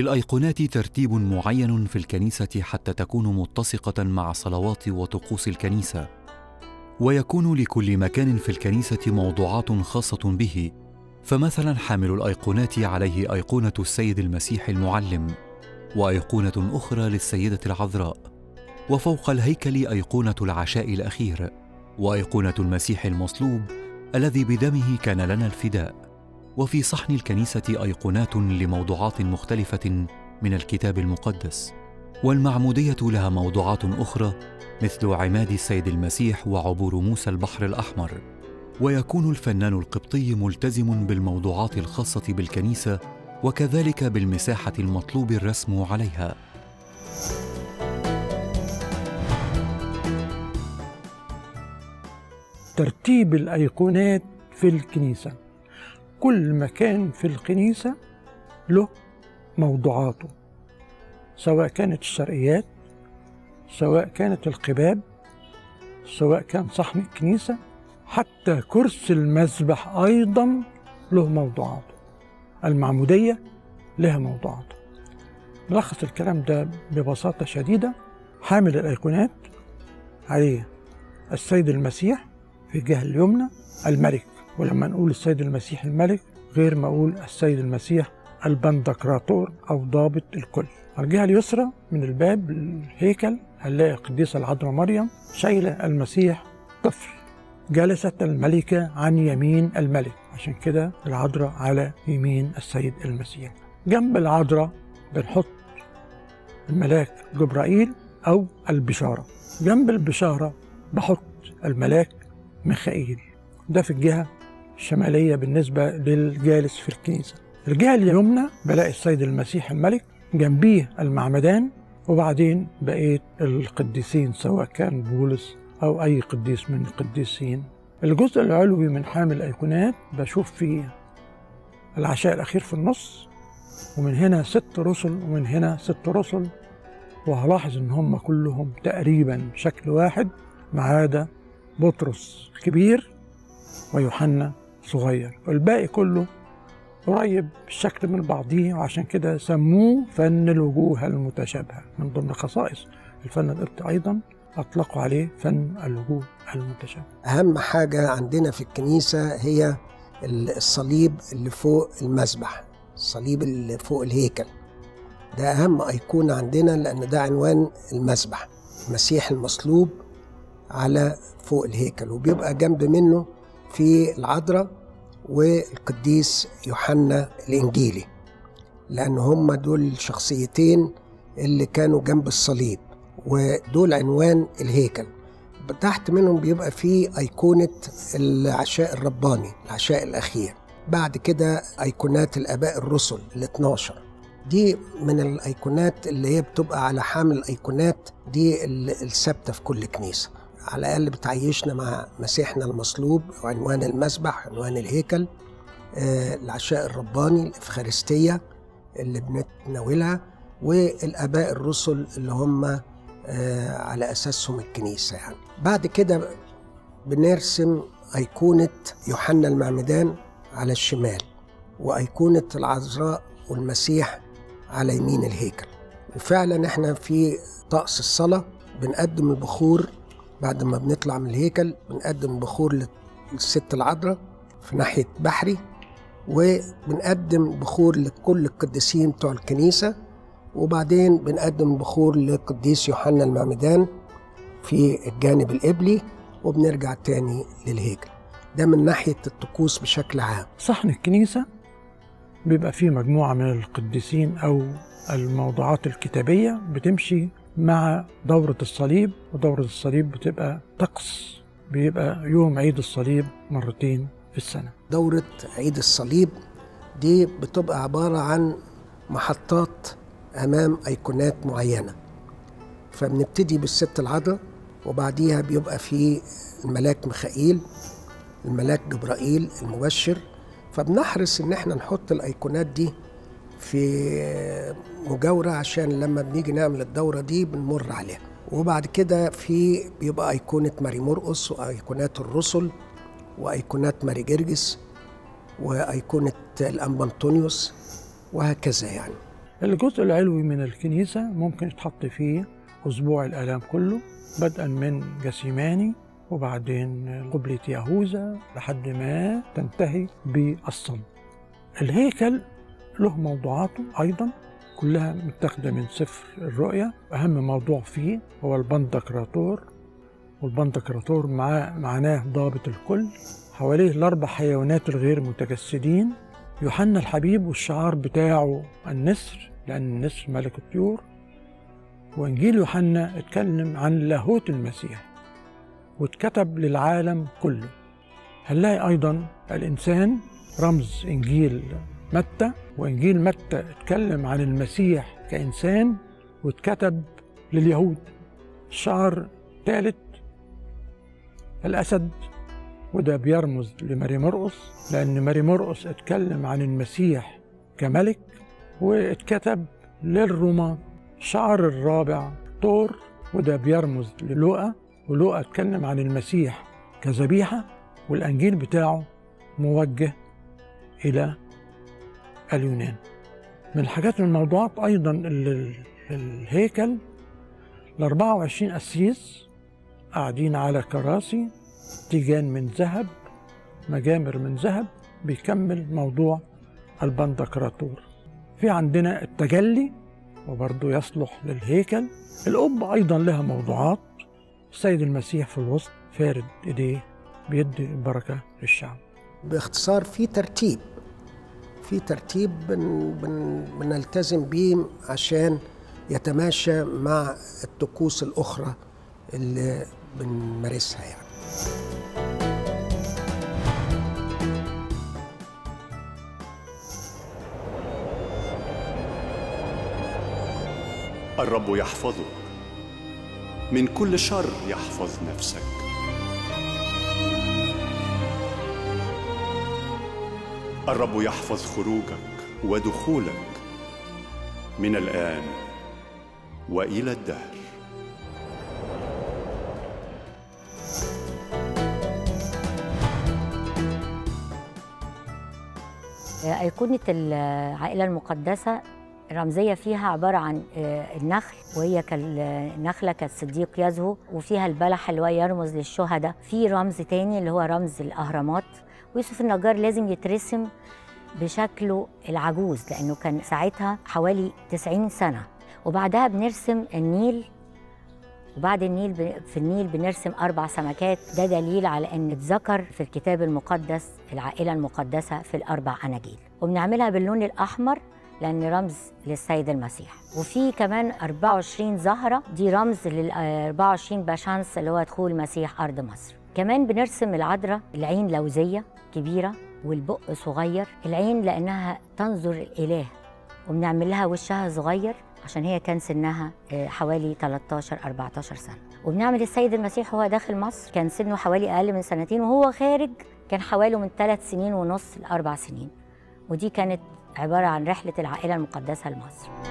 للأيقونات ترتيب معين في الكنيسة حتى تكون متسقة مع صلوات وطقوس الكنيسة. ويكون لكل مكان في الكنيسة موضوعات خاصة به فمثلا حامل الأيقونات عليه أيقونة السيد المسيح المعلم وأيقونة أخرى للسيدة العذراء وفوق الهيكل أيقونة العشاء الأخير وأيقونة المسيح المصلوب الذي بدمه كان لنا الفداء. وفي صحن الكنيسة أيقونات لموضوعات مختلفة من الكتاب المقدس والمعمودية لها موضوعات أخرى مثل عماد السيد المسيح وعبور موسى البحر الأحمر. ويكون الفنان القبطي ملتزم بالموضوعات الخاصة بالكنيسة وكذلك بالمساحة المطلوب الرسم عليها. ترتيب الأيقونات في الكنيسة. كل مكان في الكنيسة له موضوعاته سواء كانت الشرقيات سواء كانت القباب سواء كان صحن الكنيسة حتى كرسي المسبح أيضا له موضوعاته المعمودية لها موضوعاته. نلخص الكلام ده ببساطة شديدة. حامل الأيقونات عليه السيد المسيح في الجهه اليمنى الملك ولما نقول السيد المسيح الملك غير ما أقول السيد المسيح البندقراطور أو ضابط الكل. على الجهة اليسرى من الباب الهيكل هنلاقي القديسة العذراء مريم شايلة المسيح طفل. جلست الملكة عن يمين الملك. عشان كده العذراء على يمين السيد المسيح. جنب العذراء بنحط الملاك جبرائيل أو البشارة. جنب البشارة بحط الملاك ميخائيل. ده في الجهة الشمالية بالنسبة للجالس في الكنيسه الجهه اليمنى بلاقي السيد المسيح الملك جنبيه المعمدان وبعدين بقيت القديسين سواء كان بولس أو أي قديس من القديسين. الجزء العلوي من حامل الأيقونات بشوف فيه العشاء الأخير في النص ومن هنا ست رسل ومن هنا ست رسل وهلاحظ إن هم كلهم تقريبا شكل واحد ما عدا بطرس كبير ويوحنا صغير. والباقي كله قريب الشكل من بعضيه وعشان كده سموه فن الوجوه المتشابهة. من ضمن خصائص الفن القبطي أيضا أطلقوا عليه فن الوجوه المتشابهة. أهم حاجة عندنا في الكنيسة هي الصليب اللي فوق المسبح الصليب اللي فوق الهيكل. ده أهم أيقونة عندنا لأن ده عنوان المسبح المسيح المصلوب على فوق الهيكل وبيبقى جنب منه في العذراء والقديس يوحنا الإنجيلي لأن هم دول الشخصيتين اللي كانوا جنب الصليب ودول عنوان الهيكل. تحت منهم بيبقى فيه أيقونة العشاء الرباني العشاء الأخير. بعد كده أيقونات الآباء الرسل ال 12 دي من الأيقونات اللي هي بتبقى على حامل الأيقونات دي الثابتة في كل كنيسة. على الأقل بتعيشنا مع مسيحنا المصلوب وعنوان المسبح عنوان الهيكل آه العشاء الرباني الإفخارستية اللي بنتناولها والآباء الرسل اللي هم آه على أساسهم الكنيسة يعني. بعد كده بنرسم أيقونة يوحنا المعمدان على الشمال وأيقونة العذراء والمسيح على يمين الهيكل. وفعلا إحنا في طقس الصلاة بنقدم البخور بعد ما بنطلع من الهيكل بنقدم بخور للست العذراء في ناحية بحري وبنقدم بخور لكل القديسين بتوع الكنيسة وبعدين بنقدم بخور للقديس يوحنا المعمدان في الجانب القبلي وبنرجع تاني للهيكل. ده من ناحية الطقوس بشكل عام. صحن الكنيسة بيبقى فيه مجموعة من القديسين أو الموضوعات الكتابية بتمشي مع دورة الصليب ودورة الصليب بتبقى طقس بيبقى يوم عيد الصليب مرتين في السنة. دورة عيد الصليب دي بتبقى عبارة عن محطات أمام أيقونات معينة. فبنبتدي بالست العذراء وبعديها بيبقى في الملاك ميخائيل الملاك جبرائيل المبشر. فبنحرص إن إحنا نحط الأيقونات دي في مجاورة عشان لما بنيجي نعمل الدورة دي بنمر عليها. وبعد كده في بيبقى أيقونة ماري مرقس وأيقونات الرسل وأيقونات ماري جرجس وأيقونة الأنبا أنطونيوس وهكذا يعني. الجزء العلوي من الكنيسة ممكن يتحط فيه أسبوع الآلام كله بدءا من جسيماني وبعدين قبلة يهوذا لحد ما تنتهي بالصلب الهيكل له موضوعاته أيضا كلها متاخدة من سفر الرؤيا أهم موضوع فيه هو البندقراطور والبندقراطور مع معناه ضابط الكل. حواليه الأربع حيوانات الغير متجسدين. يوحنا الحبيب والشعار بتاعه النسر لأن النسر ملك الطيور. وإنجيل يوحنا اتكلم عن لاهوت المسيح واتكتب للعالم كله. هنلاقي أيضا الإنسان رمز إنجيل متى؟ وإنجيل متى اتكلم عن المسيح كإنسان واتكتب لليهود. الشعر ثالث الأسد. وده بيرمز لماري مرقس لأن ماري مرقس اتكلم عن المسيح كملك واتكتب للرومان الشعر الرابع طور وده بيرمز للوقا ولوقا اتكلم عن المسيح كذبيحة والأنجيل بتاعه موجه إلى اليونان. من الحاجات الموضوعات أيضا الهيكل ال 24 قسيس قاعدين على كراسي تيجان من ذهب مجامر من ذهب بيكمل موضوع البندقراطور. في عندنا التجلي وبرضه يصلح للهيكل. القبة أيضا لها موضوعات. السيد المسيح في الوسط فارد إيديه بيدي البركة للشعب. باختصار في ترتيب. في ترتيب بن بن بنلتزم بيه عشان يتماشى مع الطقوس الأخرى اللي بنمارسها يعني. الرب يحفظك. من كل شر يحفظ نفسك. الرب يحفظ خروجك ودخولك من الآن وإلى الدهر. أيقونة العائلة المقدسة الرمزية فيها عبارة عن آه، النخل وهي كالنخلة كالصديق يزهو وفيها البلح اللي هو يرمز للشهداء. في رمز تاني اللي هو رمز الأهرامات. ويوسف النجار لازم يترسم بشكله العجوز لأنه كان ساعتها حوالي 90 سنة. وبعدها بنرسم النيل وبعد النيل في النيل بنرسم أربع سمكات. ده دليل على أن اتذكر في الكتاب المقدس العائلة المقدسة في الأربع أناجيل. وبنعملها باللون الأحمر لأن رمز للسيد المسيح. وفي كمان 24 زهرة دي رمز لل 24 باشانس اللي هو دخول المسيح أرض مصر. كمان بنرسم العذراء العين لوزية كبيرة والبق صغير العين لأنها تنظر الإله وبنعمل لها وشها صغير عشان هي كان سنها آه، حوالي 13 14 سنة. وبنعمل السيد المسيح وهو داخل مصر كان سنه حوالي أقل من سنتين وهو خارج كان حوالي من ثلاث سنين ونص لأربع سنين. ودي كانت عبارة عن رحلة العائلة المقدسة لمصر.